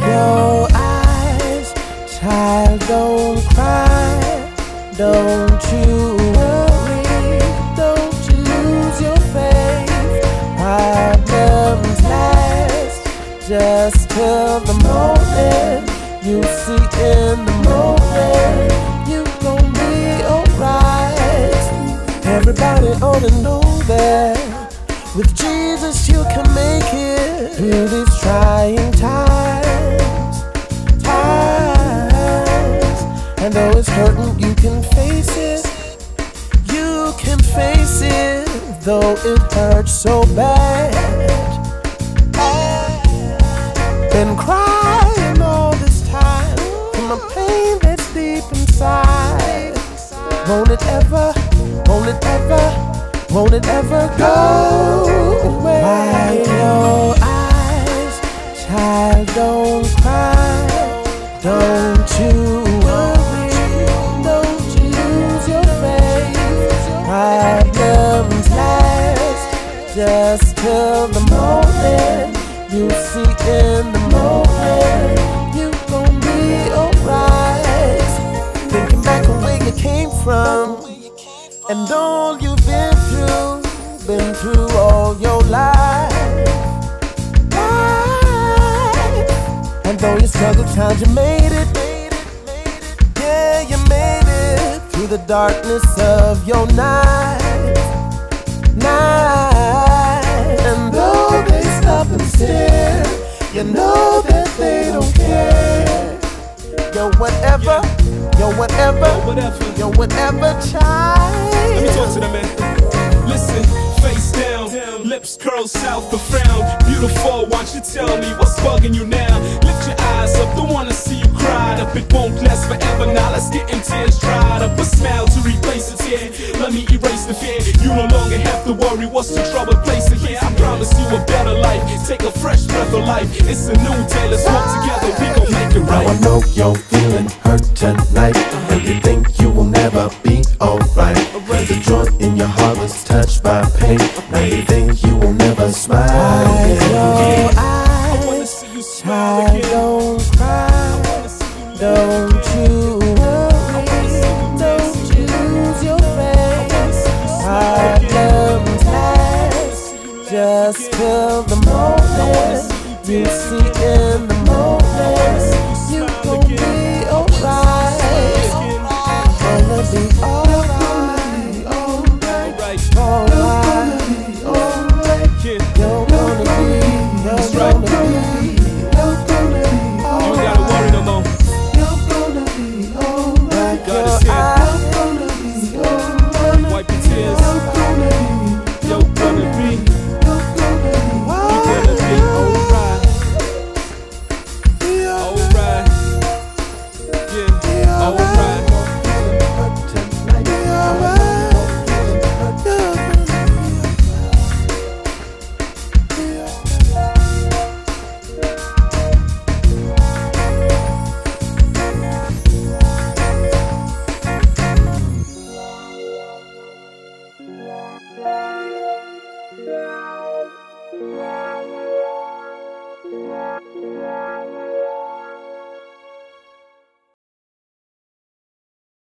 your eyes. Child, don't cry, don't you worry, don't you lose your faith. Problems last just till the moment you see in the moment. You gon' be alright. Everybody ought to know that with Jesus you can make it through these trying times. And though it's hurting, you can face it. You can face it, though it hurts so bad. Been crying all this time from the pain that's deep inside. Won't it ever, won't it ever, won't it ever go till the moment. You see in the moment, you gon' be alright. Thinking back on where you came from and all you've been through, been through all your life. life. And though you struggled times, you made it. Yeah, you made it through the darkness of your night. Night. Stare, you know that they don't care. Yo, whatever, yo, whatever, yo, whatever, child. Let me talk to the man. Listen, face down, lips curled south the frown. Beautiful, why don't you tell me what's bugging you now? Lift your eyes up, don't wanna see you cried up. It won't last forever. Now let's get replace. Let me erase the fear. You no longer have to worry. What's the trouble? Place it here. I promise you a better life. Take a fresh breath of life. It's a new day. Let's walk together. We gon' make it Now I know you're feeling hurt tonight And you think you will never be alright The joint in your heart was touched by pain Now you think you will never smile just till the moment. You see I will All right.